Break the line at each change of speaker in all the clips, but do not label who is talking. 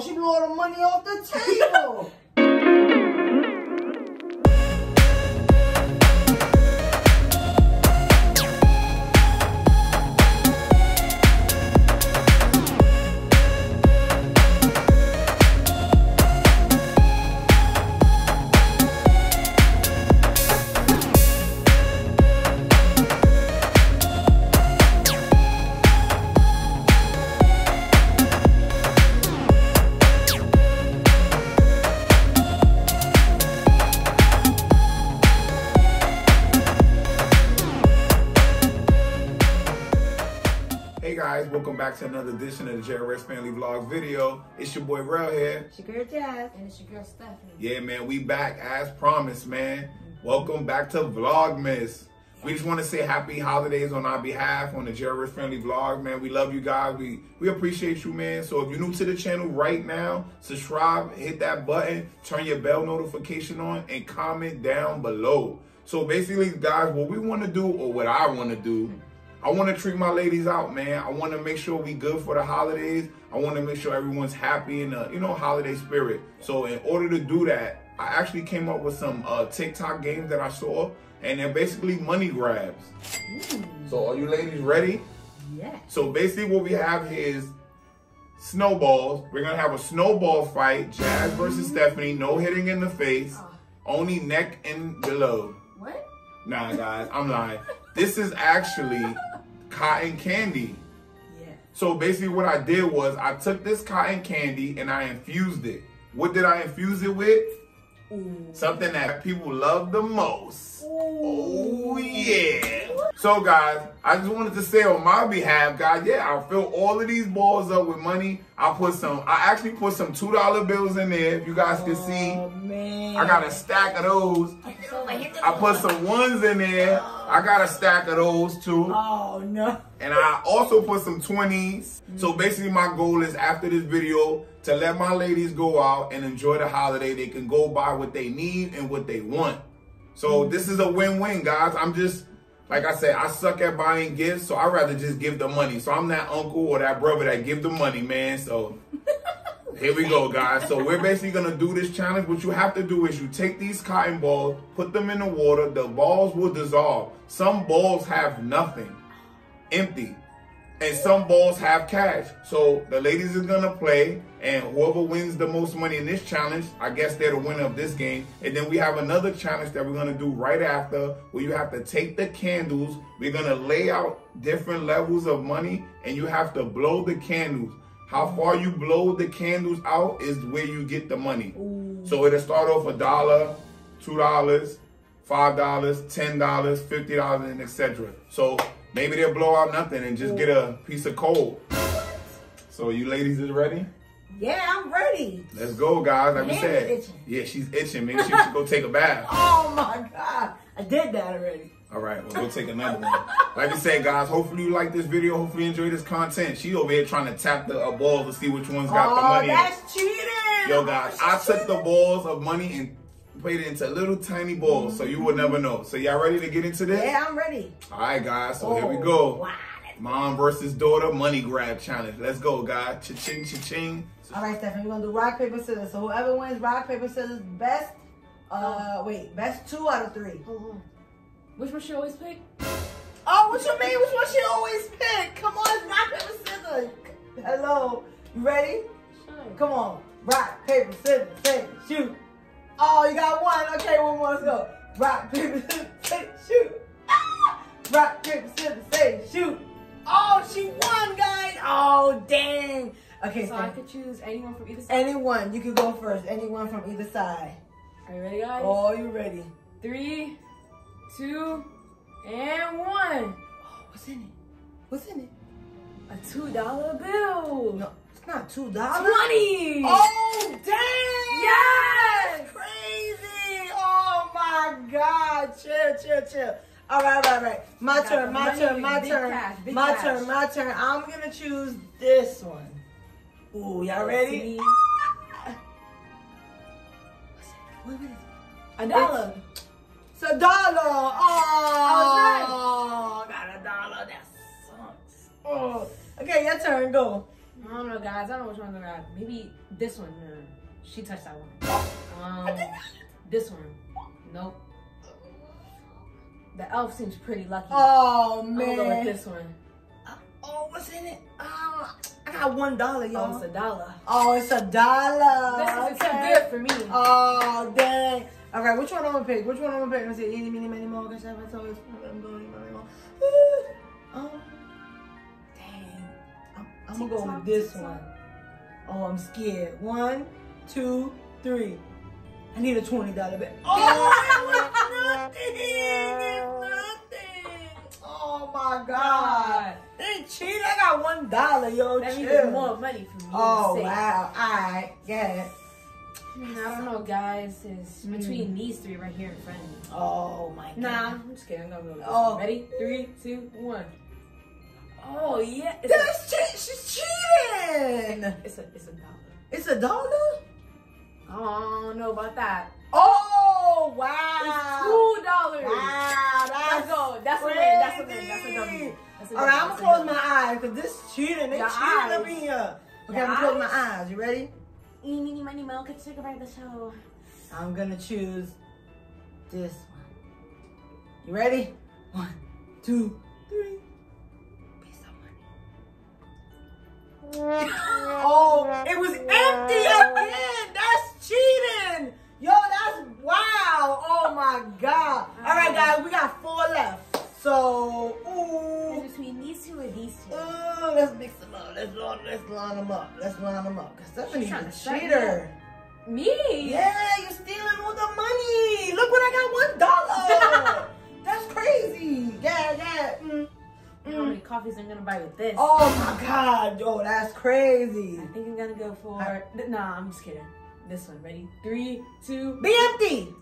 She blew all the money off the table.
welcome back to another edition of the JRS Family Vlogs video. It's your boy Rel here.
It's your girl Jazz.
And it's your girl Stephanie.
Yeah, man, we back as promised, man. Welcome back to Vlogmas. We just want to say happy holidays on our behalf on the JRS Family Vlog, man. We love you guys. We we appreciate you, man. So if you're new to the channel right now, subscribe, hit that button, turn your bell notification on, and comment down below. So basically, guys, what we want to do, or what I want to do, I want to treat my ladies out, man. I want to make sure we good for the holidays. I want to make sure everyone's happy in the, you know, holiday spirit. So in order to do that, I actually came up with some uh, TikTok games that I saw, and they're basically money grabs. So are you ladies ready?
Yeah.
So basically what we have is snowballs. We're gonna have a snowball fight, Jazz versus Stephanie, no hitting in the face, only neck and below.
What?
Nah, guys, I'm lying. This is actually cotton candy.
Yeah.
So basically what I did was I took this cotton candy and I infused it. What did I infuse it with? Something that people love the most. Oh yeah. So guys, I just wanted to say on my behalf, guys, yeah, I'll fill all of these balls up with money. I put some, I actually put some $2 bills in there, if you guys can see.
Oh man.
I got a stack of those. I put some ones in there. I got a stack of those too.
Oh no.
And I also put some 20s. So basically my goal is after this video to let my ladies go out and enjoy the holiday. They can go buy what they need and what they want. So mm-hmm. this is a win-win, guys. I'm just, like I said, I suck at buying gifts, so I'd rather just give the money. So I'm that uncle or that brother that give the money, man. So here we go, guys. So we're basically gonna do this challenge. What you have to do is you take these cotton balls, put them in the water. The balls will dissolve. Some balls have nothing, empty, and some balls have cash. So the ladies is gonna play, and whoever wins the most money in this challenge, I guess they're the winner of this game. And then we have another challenge that we're gonna do right after, where you have to take the candles. We're gonna lay out different levels of money, and you have to blow the candles. How far you blow the candles out is where you get the money. So it'll start off a dollar, two dollars, five dollars, ten dollars, fifty dollars, and etc. So maybe they'll blow out nothing and just get a piece of coal. So you ladies is ready?
Yeah, I'm ready.
Let's go, guys. Like we said,
itching.
yeah, she's itching. Maybe she should go take a bath.
Oh my god. I did that already.
All right, well, we'll take another one. Like I said, guys, hopefully you like this video. Hopefully you enjoy this content. She over here trying to tap the uh, balls to see which one's got the
oh,
money. in it.
that's cheating.
Yo, guys, I took the balls of money and put it into little tiny balls, so you will never know. So y'all ready to get into this?
Yeah, I'm ready.
All right, guys. So here we
Oh,
go.
Wow.
Mom versus daughter money grab challenge. Let's go, guys. Cha-ching, cha-ching.
All right, Stephanie, we're gonna do rock, paper, scissors. So whoever wins rock, paper, scissors, best, uh, wait, best two out of three.
Which one she always pick?
Oh, what you mean? Which one she always pick? Come on, it's rock, paper, scissors. Hello, you ready?
Shine.
Come on, rock, paper, scissors, say, shoot. Oh, you got one. Okay, one more. Let's go. Rock, paper, scissors, say, shoot. Ah! Rock, paper, scissors, say, shoot. Oh, she won, guys. Oh, dang. Okay,
So I could choose anyone from either side.
anyone, you can go first. Anyone from either side.
Are you ready, guys?
Oh, you ready?
Three, two, and one.
Oh, what's in it? What's in it?
A two dollar bill.
No, it's not two dollars.
Twenty.
Oh, dang!
Yes!
That's crazy! Oh my God! Chill, chill, chill. All right, all right, all right. My turn, my turn, my turn,
cash,
my
cash.
turn, my turn. I'm gonna choose this one. Ooh, y'all ready?
See?
What is it?
A dollar.
It's a dollar. Oh, got a dollar. That sucks. Oh, okay, your turn. Go.
I don't know, guys. I don't know which one to grab. Maybe this one. No, she touched that one. Um, this one. Nope. The elf seems pretty lucky.
Oh man.
I'm gonna go with this one.
Oh, what's in it? Oh, I got one dollar,
Oh,
y'all.
it's a dollar.
Oh, it's a dollar.
This is too good for me.
Oh, dang. All right, which one I'm gonna pick? Which one I'm gonna pick? Let's see. Eeny, meeny, miny, mo. Guess I have toys. I'm going, I'm going, Oh, dang. I'm, I'm gonna go with this one. Oh, I'm scared. One, two, three. I need a twenty dollar bill. Oh, it was nothing. Oh my god. They cheat. I got one dollar, yo.
That means more money for me.
Oh wow. Alright, yeah.
Hmm, I don't know, guys. It's hmm. between these three right here in front of me.
Oh my god.
Nah, I'm just kidding. I'm gonna go with
Oh.
one. Ready? Three, two, one. Oh yeah, it's
That's cheat. She's cheating.
it's a, it's a dollar.
It's a dollar.
I don't know about that.
Oh
It's
wow.
two dollars.
Wow,
Let's
that's
go. That's a win. That's a win. That's a W. That's a
All right. I'm gonna close my eyes because this cheating. They
Your
cheating up in here. Okay, I'm gonna close my eyes. You ready?
Eeny, meeny, miny, you take the show?
I'm gonna choose this one. You ready? One, two, three. Be someone. oh, it was empty again. That's cheating. Yo, that's wow. Oh my god. All right, guys, we got four left. So, ooh.
It's between these two or these two.
Ooh, let's mix them up. Let's line, let's line them up. Let's line them up. Cause Stephanie's a cheater.
Me?
Yeah, you're stealing all the money. Look what I got, one dollar. That's crazy. Yeah, yeah. Mm,
How
mm.
many coffees I'm gonna buy with this?
Oh my God, yo, that's crazy.
I think I'm gonna go for. Nah, I'm just kidding. This one. Ready? Three, two.
Be empty.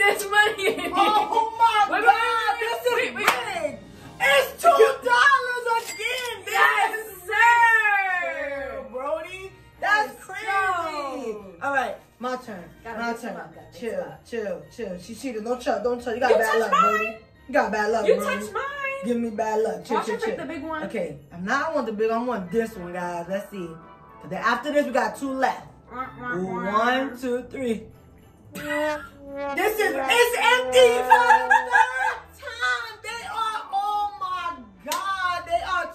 This money.
Oh my
Wait,
God, this is
wait, wait.
It's two dollars again. This
Yes,
is
sir.
Brody. That's
Let's
crazy.
go.
All right, my turn.
Gotta
my turn.
up, gotta mix
Chill, chill, chill. She cheated. Don't chuck. Don't chuck. You got
You
bad luck,
mine.
Brody. You got bad luck,
You
Brody.
touched mine.
Give me bad luck. Chill,
Why
chill, chill.
the big one?
Okay, I'm not I want the big. I want this one, guys. Let's see. then after this, we got two left. One, two, three. This is it's empty for the third time. They are. Oh my God, they are.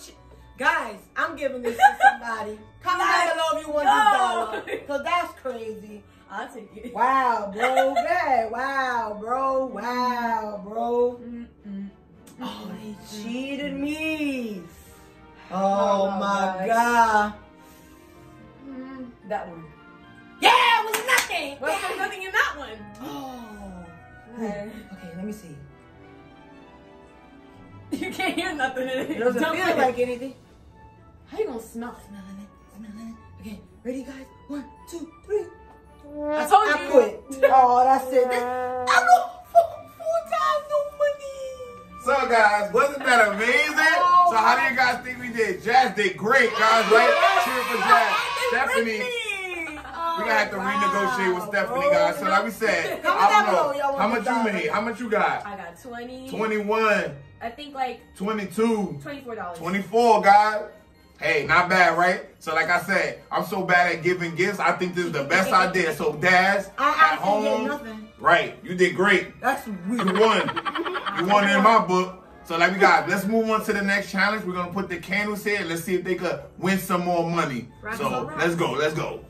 Guys, I'm giving this to somebody. Comment down below if you want this
No.
dollar, cause that's crazy.
I'll take it.
Wow, bro. Hey, wow, bro. Wow, bro.
Mm-mm.
Oh, they cheated me.
Oh,
Oh my
guys.
god.
Mm, That one.
Yeah, it was.
Well, there's nothing in that one.
Oh.
Okay.
Okay, let me see.
You can't hear nothing in it.
It doesn't
Dump
feel
it.
like anything.
How you gonna smell it?
Smelling it, smelling it. Okay, ready, guys? One, two, three.
I told
I
you.
quit. Oh, that's it. I know four, four times no money.
So guys, wasn't that amazing?
Oh,
so how do you guys think we did? Jazz did great, guys. Right? Cheer for Jazz. Stephanie. We're gonna have to renegotiate with Stephanie, guys. So like we said, I don't know. How much you made? How much you got?
I got 20.
21,
I think like
22,
$24.
24, guys. Hey, not bad, right? So like I said, I'm so bad at giving gifts. I think this is the best idea. So Daz,
I
at home,
nothing.
right? You did great.
That's weird.
You won. You won in my book. So like we got, let's move on to the next challenge. We're gonna put the candles here. Let's see if they could win some more money. So let's go. Let's go.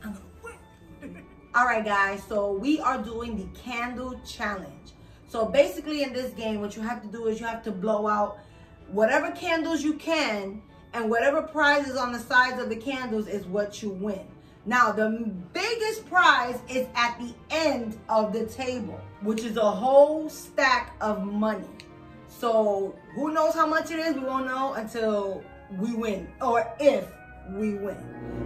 All right, guys. So we are doing the candle challenge. So basically, in this game, what you have to do is you have to blow out whatever candles you can, and whatever prize is on the sides of the candles is what you win. Now, the biggest prize is at the end of the table, which is a whole stack of money. So who knows how much it is? We won't know until we win, or if we win.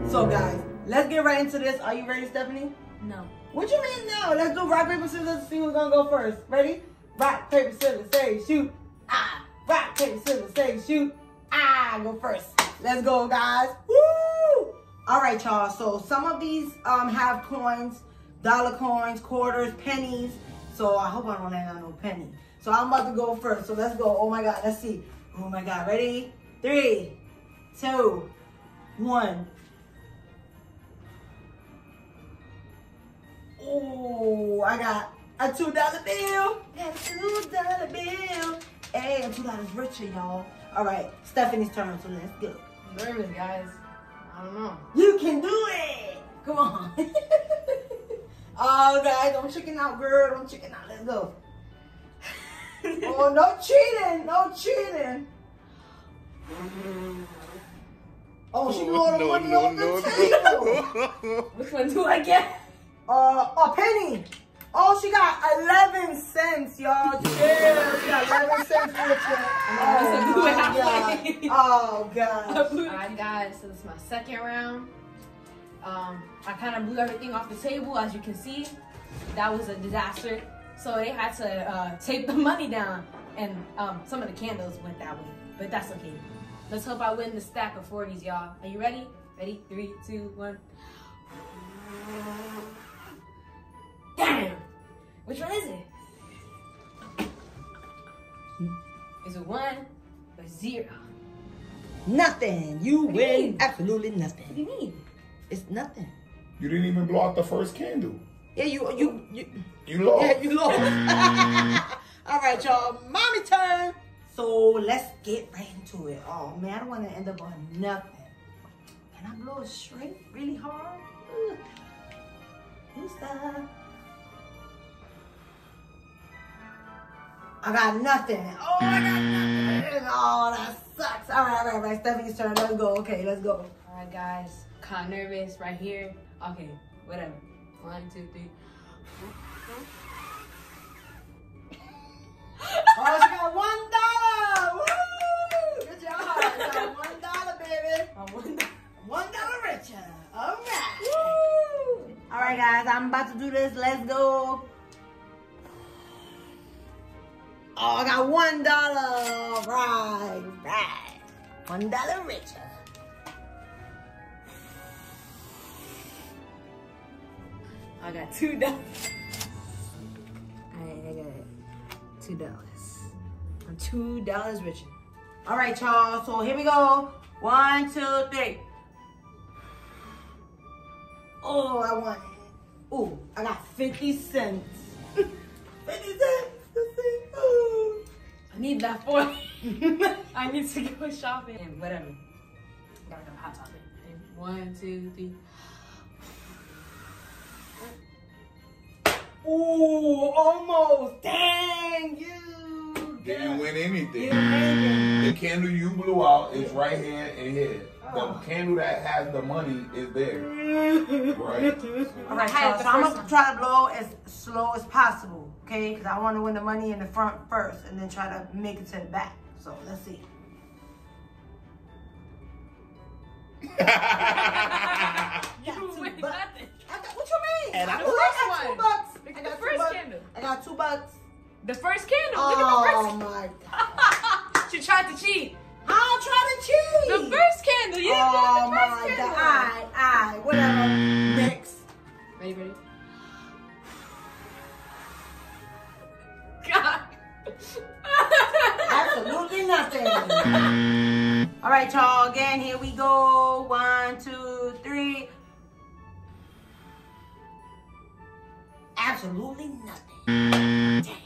So guys, let's get right into this. Are you ready, Stephanie?
No.
What you mean no? Let's do rock, paper, scissors, see who's gonna go first. Ready? Rock, paper, scissors, say shoot. Ah. Rock, paper, scissors, say shoot. Ah, go first. Let's go, guys. Woo! All right, y'all. So some of these um have coins, dollar coins, quarters, pennies. So I hope I don't land on no penny. So I'm about to go first. So let's go. Oh my God, let's see. Oh my God, ready? Three, two, one. Ooh, I got a two dollar bill. Got a two dollar bill. Hey, a two dollars richer, y'all. All right, Stephanie's turn, so let's go.
Nervous, guys. I don't know.
You can do it. Come on. oh, guys, don't chicken out, girl. Don't chicken out. Let's go. oh, no cheating. No cheating. Oh, she rolled the money on the table.
Which one do I get?
Uh, a penny. Oh, she got 11 cents, y'all. Chill. She got 11 cents for the check.
Oh,
my. God. Oh, God.
Alright, guys, so this is my second round. Um, I kind of blew everything off the table, as you can see. That was a disaster. So they had to uh, tape the money down, and um, some of the candles went that way. But that's okay. Let's hope I win the stack of 40s, y'all. Are you ready? Ready? Three, two, one. Damn! Which one is it? Is it one or zero?
Nothing. You
What do you
win
mean?
absolutely
What do
nothing.
you mean?
It's nothing.
You didn't even blow out the first candle.
Yeah, you, you, you.
You lost.
Yeah, you lost. All right, y'all. Mommy turn. So let's get right into it. Oh man, I don't want to end up on nothing. Can I blow it straight, really hard? Ugh. Who's I got nothing. Oh, I got nothing. Mm. Oh, that sucks. All right, all right, all right. Stephanie's turn. Let's go. Okay, let's go.
Alright guys, kinda nervous right here. Okay, whatever. One, two, three.
Oh, she got one dollar. Woo! Good job. She got one dollar, baby.
I won.
One dollar richer. All right. Woo! All right, guys. I'm about to do this. Let's go. Oh, I got one dollar. Right, right. One dollar richer.
I got two dollars. Alright, I got two dollars. I'm two dollars richer.
All right, y'all. So here we go. One, two, three. Oh, I won. Oh, I got 50 cents. 50 cents.
Need that for I need to go shopping and whatever. Gotta go hot topic. And One, two, three.
Ooh, almost. Dang, you.
Didn't win anything.
You
The candle you blew out is right here and here. The
Oh.
candle that has the money is there. Right.
All right,
I had
so I'm gonna try to blow as slow as possible, okay? Because I want to win the money in the front first and then try to make it to the back. So let's see.
You
Got two
win
bucks.
nothing.
I got, what you mean?
And
I,
the
got
first
two
one.
bucks.
Look
I got
the
two
first
bucks.
candle.
I got two bucks.
The first candle. Look at the
Oh
first.
my god.
she tried to cheat.
I'll try to cheat.
The first candle. You didn't
Oh
the first
my god.
candle.
Alright, alright, whatever. Next.
Ready, ready? God.
Absolutely nothing. All right, y'all. Again, here we go. One, two, three. Absolutely nothing. Dang.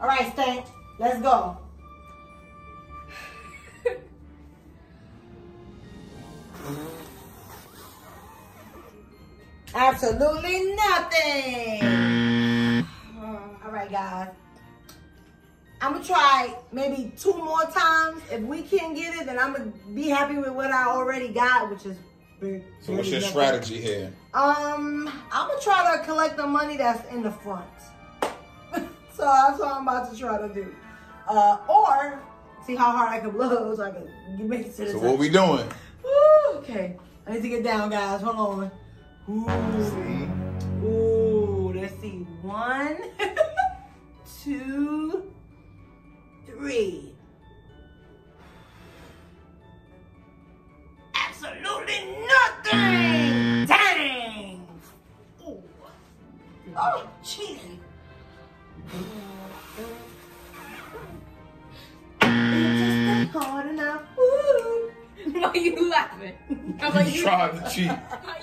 All right, Stank. Let's go. Absolutely nothing. All right, guys. I'm gonna try maybe two more times. If we can't get it, then I'm gonna be happy with what I already got, which is. very-
So what's your
very
strategy here?
Um, I'm gonna try to collect the money that's in the front. so that's what I'm about to try to do. Uh, or see how hard I can blow so I can make it to the
So what we doing?
Woo, okay, I need to get down, guys. Hold on. Ooh.
See?
Ooh, let's see. One, two, three. Absolutely nothing! Dang! Ooh. Oh, cheating. Hard enough.
Why are you laughing? You
trying to cheat.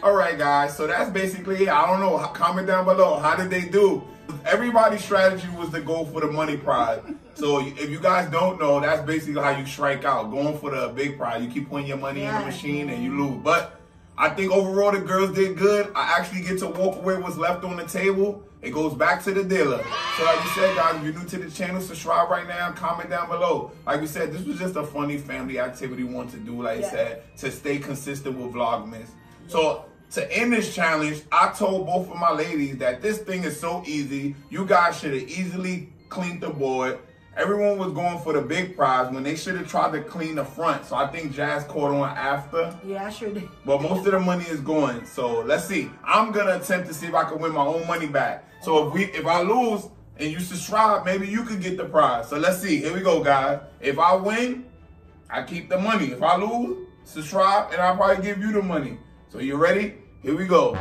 All right, guys. So that's basically it. I don't know. Comment down below. How did they do? Everybody's strategy was to go for the money prize. So if you guys don't know, that's basically how you strike out. Going for the big prize. You keep putting your money in the machine and you lose. But I think overall the girls did good. I actually get to walk away with what's left on the table. It goes back to the dealer. So like we said, guys, if you're new to the channel, subscribe right now. Comment down below. Like we said, this was just a funny family activity we want to do. Like I said, to stay consistent with Vlogmas. So to end this challenge, I told both of my ladies that this thing is so easy. You guys should have easily cleaned the board. Everyone was going for the big prize when they should have tried to clean the front. So I think Jazz caught on after.
Yeah, I sure did.
But most of the money is going. So let's see. I'm gonna attempt to see if I can win my own money back. So if we if I lose and you subscribe, maybe you could get the prize. So let's see. Here we go, guys. If I win, I keep the money. If I lose, subscribe and I'll probably give you the money. So you ready? Here we go.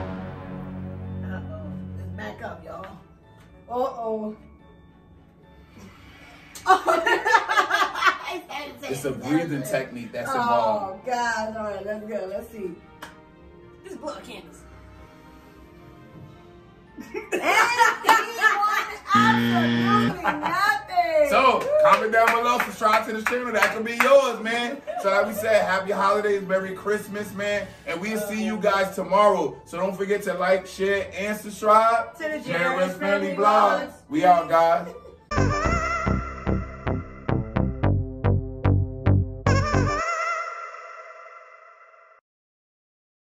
Uh-oh. Back up, y'all. Uh-oh.
It's a breathing technique that's involved.
Oh, God. All right, let's go. Let's see.
This is blood candles.
Absolutely nothing.
So comment down below, subscribe to the channel. That could be yours, man. So like we said, happy holidays, Merry Christmas, man. And we'll see you guys tomorrow. So don't forget to like, share, and subscribe.
To the
JRS
JRS Family
Vlogs.
Vlogs.
We out, guys.